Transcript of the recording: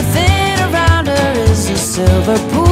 Everything around her is a silver pool.